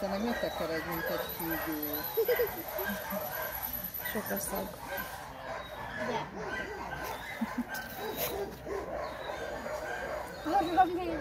te meg mit tekered, mint egy kígyó. Sok a szag. De. Love you.